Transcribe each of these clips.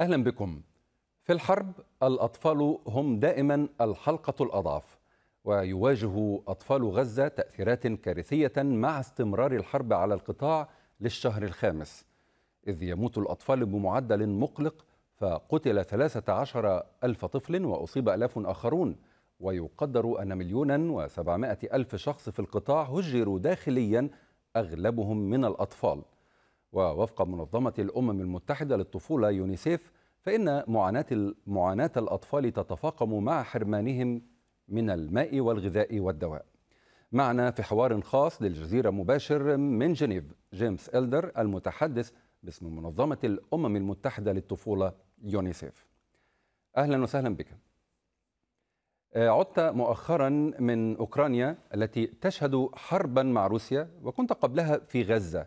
أهلا بكم. في الحرب الأطفال هم دائما الحلقة الأضعف ويواجه أطفال غزة تأثيرات كارثية مع استمرار الحرب على القطاع للشهر الخامس. إذ يموت الأطفال بمعدل مقلق فقتل 13 ألف طفل وأصيب ألاف آخرون ويقدر أن مليونا وسبعمائة ألف شخص في القطاع هجروا داخليا أغلبهم من الأطفال. ووفق منظمة الأمم المتحدة للطفولة يونيسيف فإن معاناة معاناة الأطفال تتفاقم مع حرمانهم من الماء والغذاء والدواء. معنا في حوار خاص للجزيرة مباشر من جنيف جيمس إلدر المتحدث باسم منظمة الأمم المتحدة للطفولة يونيسيف. أهلا وسهلا بك. عدت مؤخرا من أوكرانيا التي تشهد حربا مع روسيا وكنت قبلها في غزة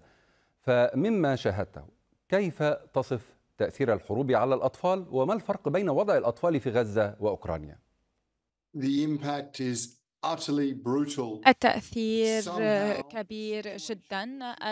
فمما شاهدته كيف تصف تأثير الحروب على الأطفال؟ وما الفرق بين وضع الأطفال في غزة وأوكرانيا؟ التأثير كبير جدا.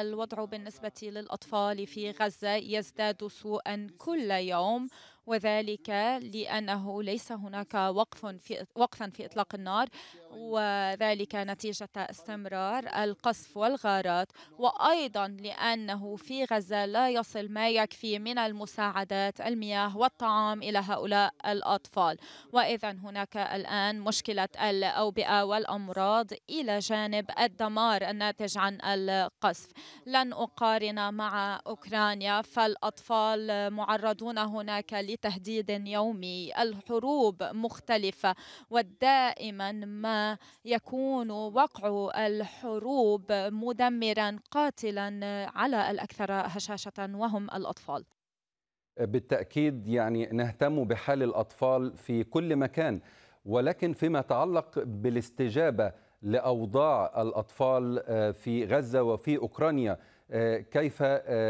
الوضع بالنسبة للأطفال في غزة يزداد سوءا كل يوم وذلك لأنه ليس هناك وقف في وقفا في إطلاق النار. وذلك نتيجة استمرار القصف والغارات وأيضا لأنه في غزة لا يصل ما يكفي من المساعدات المياه والطعام إلى هؤلاء الأطفال. وإذا هناك الآن مشكلة الأوبئة والأمراض إلى جانب الدمار الناتج عن القصف. لن أقارن مع أوكرانيا فالأطفال معرضون هناك لتهديد يومي. الحروب مختلفة ودائما ما يكون وقع الحروب مدمرا قاتلا على الأكثر هشاشة وهم الأطفال بالتأكيد يعني نهتم بحال الأطفال في كل مكان ولكن فيما يتعلق بالاستجابة لأوضاع الأطفال في غزة وفي أوكرانيا كيف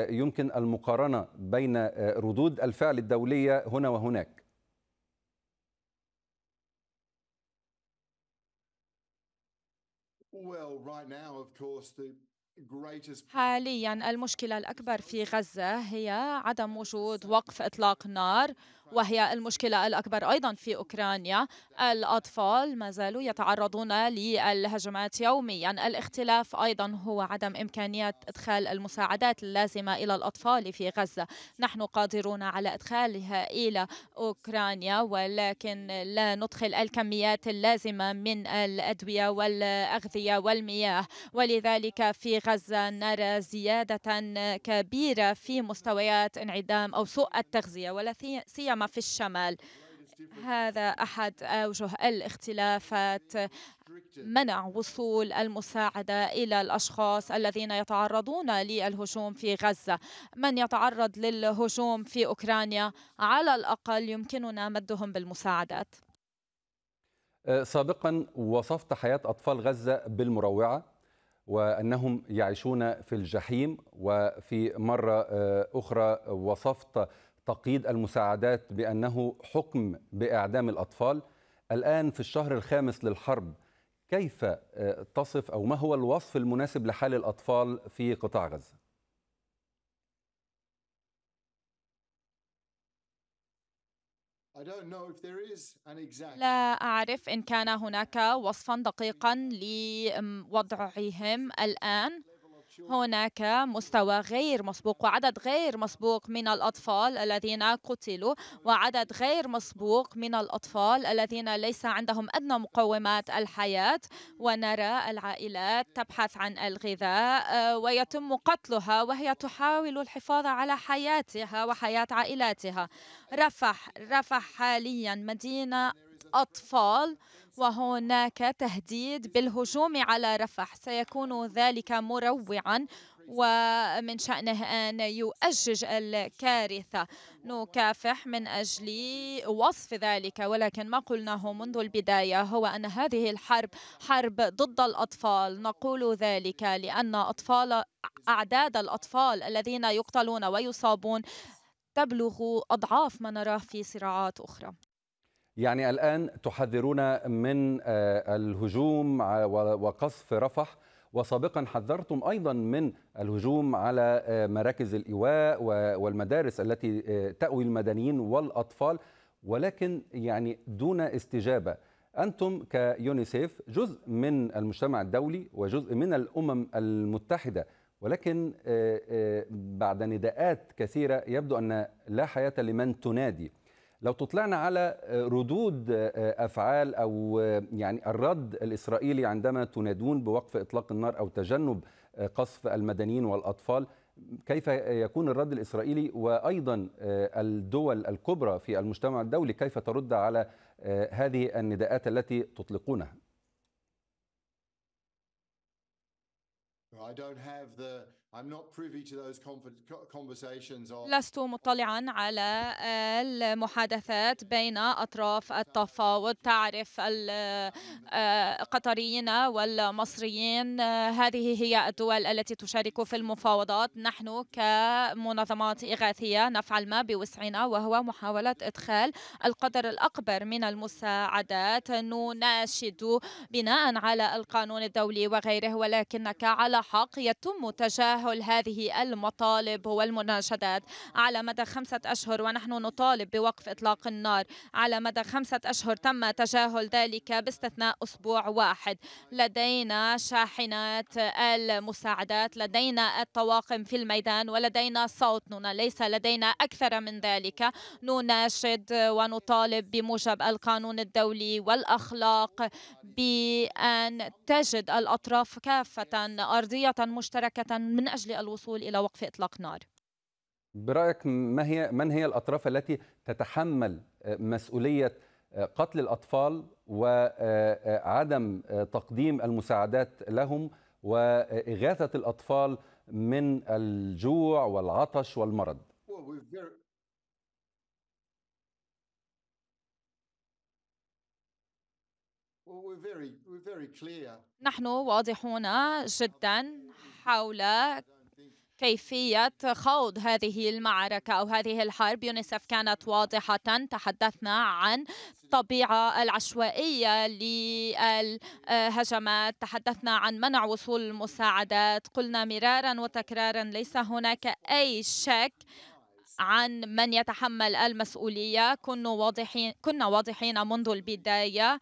يمكن المقارنة بين ردود الفعل الدولية هنا وهناك؟ حاليا المشكلة الأكبر في غزة هي عدم وجود وقف إطلاق نار وهي المشكلة الأكبر أيضا في أوكرانيا. الأطفال ما زالوا يتعرضون للهجمات يوميا. الاختلاف أيضا هو عدم إمكانية إدخال المساعدات اللازمة إلى الأطفال في غزة. نحن قادرون على إدخالها إلى أوكرانيا ولكن لا ندخل الكميات اللازمة من الأدوية والأغذية والمياه. ولذلك في غزة نرى زيادة كبيرة في مستويات انعدام أو سوء التغذية ولا سيما في الشمال. هذا أحد أوجه الاختلافات منع وصول المساعدة إلى الأشخاص الذين يتعرضون للهجوم في غزة. من يتعرض للهجوم في أوكرانيا على الأقل يمكننا مدهم بالمساعدات. سابقا وصفت حياة أطفال غزة بالمروعة وأنهم يعيشون في الجحيم. وفي مرة أخرى وصفت تقييد المساعدات بأنه حكم بإعدام الأطفال الآن في الشهر الخامس للحرب كيف تصف أو ما هو الوصف المناسب لحال الأطفال في قطاع غزة؟ لا أعرف إن كان هناك وصفا دقيقا لوضعهم الآن هناك مستوى غير مسبوق وعدد غير مسبوق من الأطفال الذين قتلوا وعدد غير مسبوق من الأطفال الذين ليس عندهم أدنى مقومات الحياة. ونرى العائلات تبحث عن الغذاء ويتم قتلها وهي تحاول الحفاظ على حياتها وحياة عائلاتها. رفح رفح حاليا مدينة أطفال وهناك تهديد بالهجوم على رفح. سيكون ذلك مروعا ومن شأنه أن يؤجج الكارثة. نكافح من أجل وصف ذلك ولكن ما قلناه منذ البداية هو أن هذه الحرب حرب ضد الأطفال. نقول ذلك لأن أطفال أعداد الأطفال الذين يقتلون ويصابون تبلغ أضعاف ما نراه في صراعات أخرى. يعني الآن تحذرون من الهجوم وقصف رفح. وسابقا حذرتم أيضا من الهجوم على مراكز الإيواء والمدارس التي تأوي المدنيين والأطفال. ولكن يعني دون استجابة أنتم كيونيسيف جزء من المجتمع الدولي وجزء من الأمم المتحدة. ولكن بعد نداءات كثيرة يبدو أن لا حياة لمن تنادي. لو تطلعنا على ردود أفعال أو يعني الرد الإسرائيلي عندما تنادون بوقف إطلاق النار أو تجنب قصف المدنيين والأطفال كيف يكون الرد الإسرائيلي؟ وأيضا الدول الكبرى في المجتمع الدولي كيف ترد على هذه النداءات التي تطلقونها؟ I don't have the لست مطلعا على المحادثات بين أطراف التفاوض. تعرف القطريين والمصريين هذه هي الدول التي تشارك في المفاوضات. نحن كمنظمات إغاثية نفعل ما بوسعنا وهو محاولة إدخال القدر الأكبر من المساعدات. نناشد بناء على القانون الدولي وغيره ولكنك على حق. يتم تجاهل تجاهل هذه المطالب والمناشدات. على مدى خمسة أشهر ونحن نطالب بوقف إطلاق النار. على مدى خمسة أشهر تم تجاهل ذلك باستثناء أسبوع واحد. لدينا شاحنات المساعدات لدينا الطواقم في الميدان ولدينا صوتنا ليس لدينا أكثر من ذلك. نناشد ونطالب بموجب القانون الدولي والأخلاق بأن تجد الأطراف كافة أرضية مشتركة من أجل الوصول إلى وقف إطلاق نار. برأيك ما هي من هي الأطراف التي تتحمل مسؤولية قتل الأطفال وعدم تقديم المساعدات لهم وإغاثة الأطفال من الجوع والعطش والمرض؟ نحن واضحون جدا حول كيفية خوض هذه المعركة أو هذه الحرب. يونيسف كانت واضحة تحدثنا عن الطبيعة العشوائية للهجمات تحدثنا عن منع وصول المساعدات قلنا مرارا وتكرارا ليس هناك أي شك عن من يتحمل المسؤولية. كنا واضحين كنا واضحين منذ البداية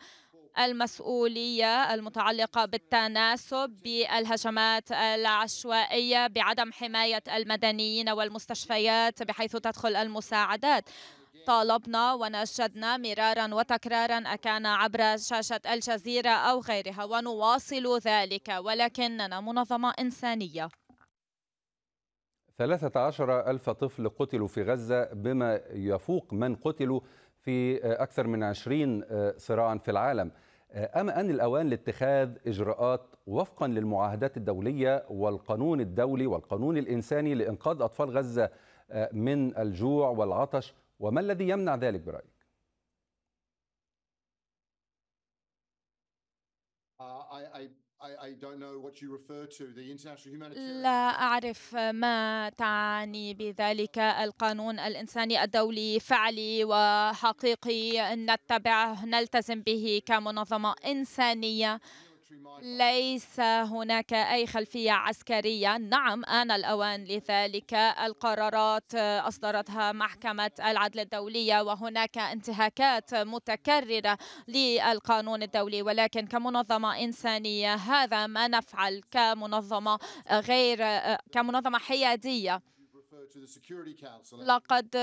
المسؤولية المتعلقة بالتناسب بالهجمات العشوائية بعدم حماية المدنيين والمستشفيات بحيث تدخل المساعدات. طالبنا ونشدنا مرارا وتكرارا أكان عبر شاشة الجزيرة أو غيرها ونواصل ذلك ولكننا منظمة إنسانية. 13 ألف طفل قتلوا في غزة بما يفوق من قتلوا في أكثر من 20 صراعا في العالم. أما أن الأوان لاتخاذ إجراءات وفقا للمعاهدات الدولية والقانون الدولي والقانون الإنساني لإنقاذ أطفال غزة من الجوع والعطش وما الذي يمنع ذلك برأيك؟ لا أعرف ما تعني بذلك القانون الإنساني الدولي فعلي وحقيقي نتبعه نلتزم به كمنظمة إنسانية. ليس هناك أي خلفية عسكرية. نعم آن الأوان لذلك القرارات أصدرتها محكمة العدل الدولية وهناك انتهاكات متكررة للقانون الدولي. ولكن كمنظمة إنسانية هذا ما نفعل كمنظمة غير كمنظمة حيادية. لقد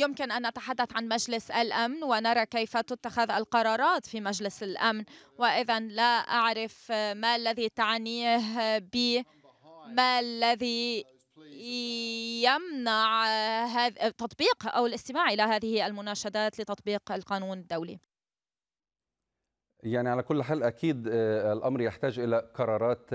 يمكن أن نتحدث عن مجلس الأمن ونرى كيف تتخذ القرارات في مجلس الأمن. وإذا لا أعرف ما الذي تعنيه ب ما الذي يمنع هذا تطبيق أو الاستماع إلى هذه المناشدات لتطبيق القانون الدولي. يعني على كل حال أكيد الأمر يحتاج إلى قرارات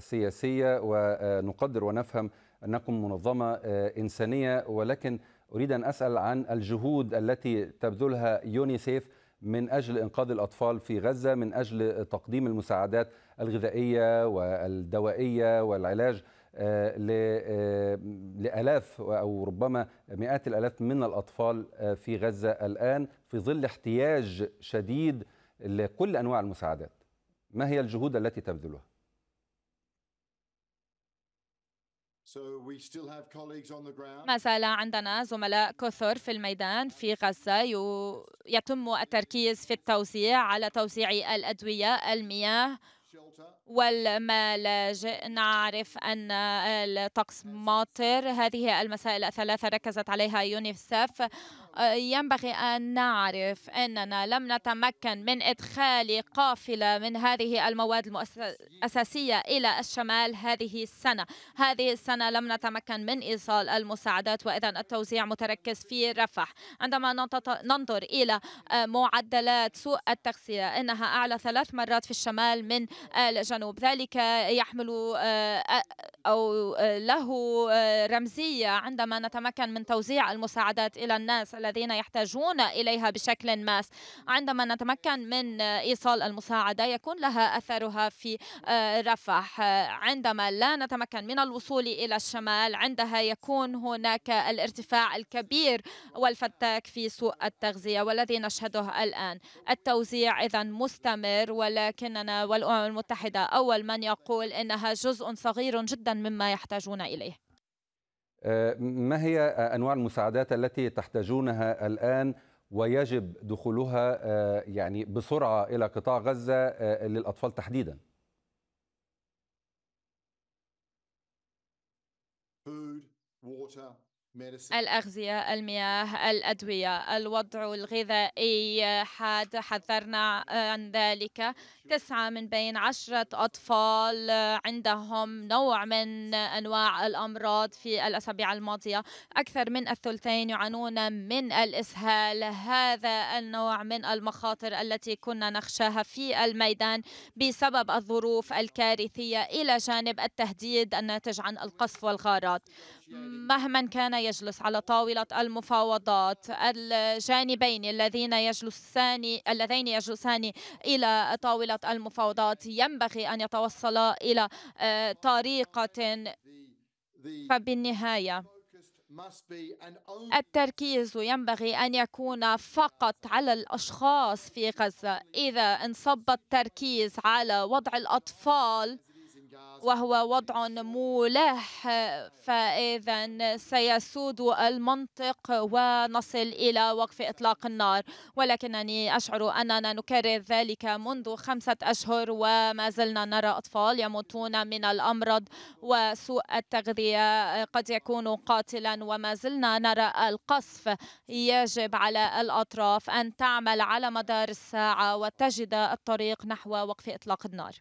سياسية ونقدر ونفهم أنكم منظمة إنسانية. ولكن أريد أن أسأل عن الجهود التي تبذلها يونيسيف من أجل إنقاذ الأطفال في غزة من أجل تقديم المساعدات الغذائية والدوائية والعلاج لآلاف أو ربما مئات الآلاف من الأطفال في غزة الآن في ظل احتياج شديد لكل أنواع المساعدات. ما هي الجهود التي تبذلها؟ زال عندنا زملاء كثر في الميدان في غزة يتم التركيز في التوزيع على توزيع الأدوية المياه. والملاجئ. نعرف أن الطقس ماطر. هذه المسائل الثلاثة ركزت عليها يونيسف. ينبغي أن نعرف أننا لم نتمكن من إدخال قافلة من هذه المواد الأساسية إلى الشمال هذه السنة. هذه السنة لم نتمكن من إيصال المساعدات وإذا التوزيع متركز في رفح. عندما ننظر إلى معدلات سوء التغذية إنها أعلى ثلاث مرات في الشمال من الجنوب. ذلك يحمل آه، أو آه، له آه، رمزية عندما نتمكن من توزيع المساعدات إلى الناس الذين يحتاجون إليها بشكل ماس. عندما نتمكن من آه، إيصال المساعدة يكون لها أثرها في رفح. عندما لا نتمكن من الوصول إلى الشمال عندها يكون هناك الارتفاع الكبير والفتاك في سوء التغذية والذي نشهده الآن. التوزيع إذا مستمر ولكننا والأمم المتحدة أول من يقول إنها جزء صغير جدا مما يحتاجون إليه آه، ما هي أنواع المساعدات التي تحتاجونها الآن ويجب دخولها آه، يعني بسرعة إلى قطاع غزة آه، للأطفال تحديدا Food, water. الأغذية المياه الأدوية الوضع الغذائي حاد حذرنا عن ذلك. تسعة من بين عشرة أطفال عندهم نوع من أنواع الأمراض في الأسابيع الماضية. أكثر من الثلثين يعانون من الإسهال. هذا النوع من المخاطر التي كنا نخشاها في الميدان بسبب الظروف الكارثية. إلى جانب التهديد الناتج عن القصف والغارات. مهما كان يجلس على طاولة المفاوضات الجانبين الذين يجلسان اللذين يجلسان إلى طاولة المفاوضات ينبغي أن يتوصلا إلى آه، طريقة فبالنهاية التركيز ينبغي أن يكون فقط على الأشخاص في غزة إذا انصب التركيز على وضع الأطفال. وهو وضع ملح فإذا سيسود المنطق ونصل إلى وقف إطلاق النار. ولكنني أشعر أننا نكرر ذلك منذ خمسة أشهر وما زلنا نرى أطفال يموتون من الأمراض وسوء التغذية قد يكون قاتلا وما زلنا نرى القصف يجب على الأطراف أن تعمل على مدار الساعة وتجد الطريق نحو وقف إطلاق النار.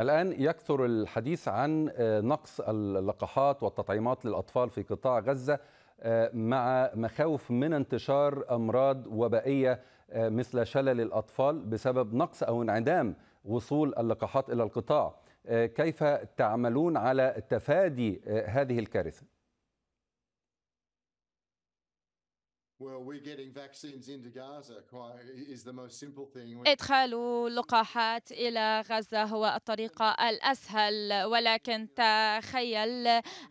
الآن يكثر الحديث عن آه، نقص اللقاحات والتطعيمات للأطفال في قطاع غزة آه، مع مخاوف من انتشار أمراض وبائية آه، مثل شلل الأطفال بسبب نقص أو انعدام وصول اللقاحات إلى القطاع كيف تعملون على تفادي هذه الكارثة؟ إدخال لقاحات إلى غزة هو الطريقة الأسهل. ولكن تخيل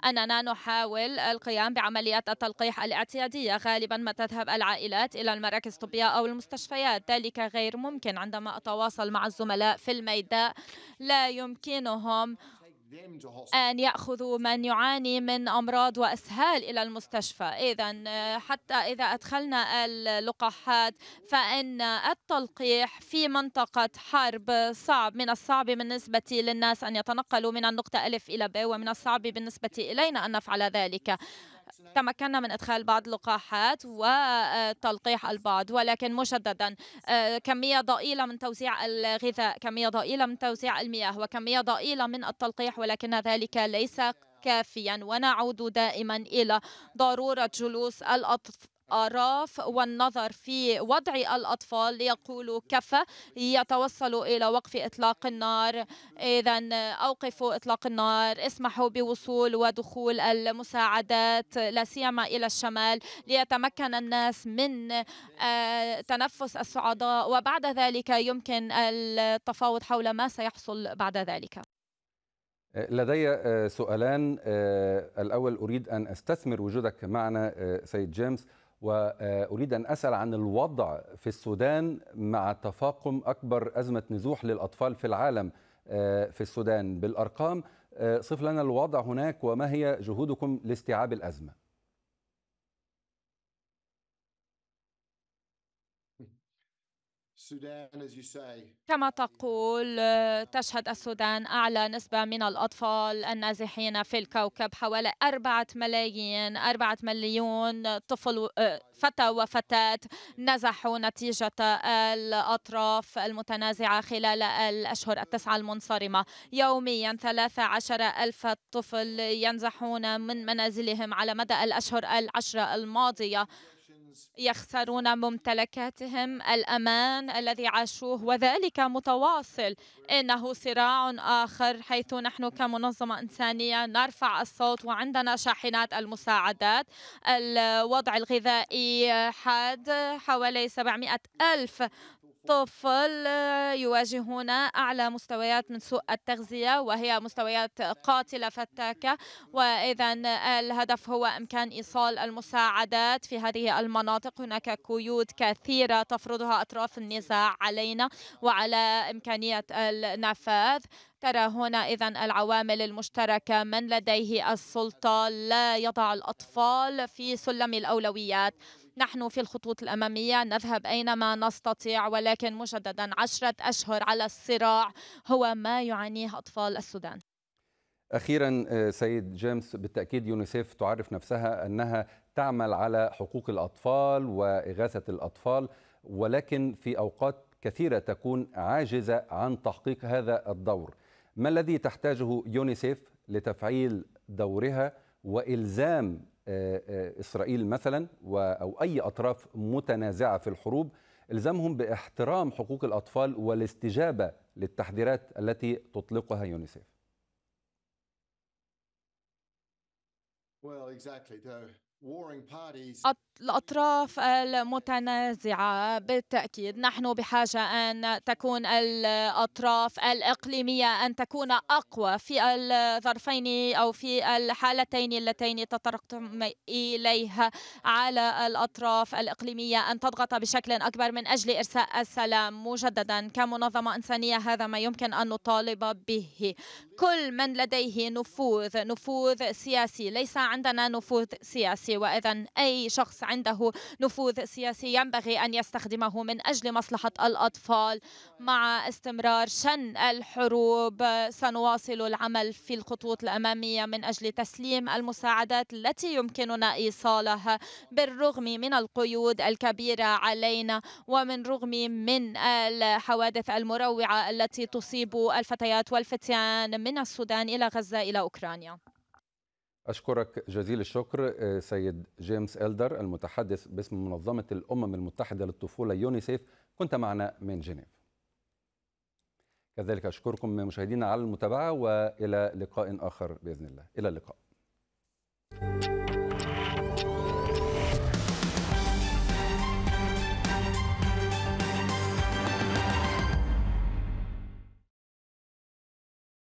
أننا نحاول القيام بعمليات التلقيح الاعتيادية. غالبا ما تذهب العائلات إلى المراكز الطبية أو المستشفيات. ذلك غير ممكن عندما أتواصل مع الزملاء في الميدان. لا يمكنهم أن يأخذوا من يعاني من أمراض وإسهال إلى المستشفى. إذا حتى إذا أدخلنا اللقاحات فإن التلقيح في منطقة حرب صعب من الصعب بالنسبة للناس أن يتنقلوا من النقطة ألف إلى ب ومن الصعب بالنسبة إلينا أن نفعل ذلك. تمكنا من إدخال بعض اللقاحات وتلقيح البعض ولكن مجددا آه، كمية ضئيلة من توزيع الغذاء؟ كمية ضئيلة من توزيع المياه؟ وكمية ضئيلة من التلقيح ولكن ذلك ليس كافيا. ونعود دائما إلى ضرورة جلوس الأطراف والنظر في وضع الأطفال ليقولوا كفى يتوصلوا إلى وقف إطلاق النار. إذا أوقفوا إطلاق النار اسمحوا بوصول ودخول المساعدات لا سيما إلى الشمال ليتمكن الناس من آه، تنفس الصعداء وبعد ذلك يمكن التفاوض حول ما سيحصل بعد ذلك. لدي آه، سؤالان. آه، الأول أريد أن أستثمر وجودك معنا آه، سيد جيمس. وأريد أن أسأل عن الوضع في السودان مع تفاقم أكبر أزمة نزوح للأطفال في العالم آه، في السودان بالأرقام. آه، صف لنا الوضع هناك وما هي جهودكم لاستيعاب الأزمة. كما تقول تشهد السودان أعلى نسبة من الأطفال النازحين في الكوكب حوالي أربعة ملايين أربعة مليون طفل فتى وفتاة نزحوا نتيجة الأطراف المتنازعة خلال الأشهر التسعة المنصرمة. يوميا 13 ألف طفل ينزحون من منازلهم على مدى الأشهر العشرة الماضية. يخسرون ممتلكاتهم الأمان الذي عاشوه وذلك متواصل. إنه صراع آخر حيث نحن كمنظمة إنسانية نرفع الصوت وعندنا شاحنات المساعدات. الوضع الغذائي حاد حوالي 700 ألف طفل يواجهون أعلى مستويات من سوء التغذية وهي مستويات قاتلة فتاكة. وإذا الهدف هو إمكان إيصال المساعدات في هذه المناطق. هناك قيود كثيرة تفرضها أطراف النزاع علينا وعلى إمكانية النفاذ. ترى هنا إذا العوامل المشتركة من لديه السلطة لا يضع الأطفال في سلم الأولويات. نحن في الخطوط الأمامية نذهب أينما نستطيع ولكن مجددا عشرة أشهر على الصراع هو ما يعانيه أطفال السودان. أخيرا سيد جيمس بالتأكيد يونيسيف تعرف نفسها أنها تعمل على حقوق الأطفال وإغاثة الأطفال ولكن في أوقات كثيرة تكون عاجزة عن تحقيق هذا الدور. ما الذي تحتاجه يونيسيف لتفعيل دورها وإلزام إسرائيل مثلا أو أي أطراف متنازعة في الحروب إلزامهم باحترام حقوق الأطفال والاستجابة للتحذيرات التي تطلقها يونيسيف well, exactly. الأطراف المتنازعة بالتأكيد نحن بحاجة أن تكون الأطراف الإقليمية أن تكون أقوى في الظرفين أو في الحالتين اللتين تطرقتم إليها على الأطراف الإقليمية أن تضغط بشكل أكبر من أجل إرساء السلام مجددا. كمنظمة إنسانية هذا ما يمكن أن نطالب به. كل من لديه نفوذ نفوذ سياسي ليس عندنا نفوذ سياسي. وإذا أي شخص عنده نفوذ سياسي ينبغي أن يستخدمه من أجل مصلحة الأطفال. مع استمرار شن الحروب سنواصل العمل في الخطوط الأمامية من أجل تسليم المساعدات التي يمكننا إيصالها. بالرغم من القيود الكبيرة علينا ومن رغم من الحوادث المروعة التي تصيب الفتيات والفتيان من السودان إلى غزة إلى أوكرانيا. أشكرك جزيل الشكر سيد جيمس إلدر المتحدث باسم منظمة الأمم المتحدة للطفولة يونيسيف. كنت معنا من جنيف. كذلك أشكركم مشاهدينا على المتابعة وإلى لقاء آخر بإذن الله. إلى اللقاء.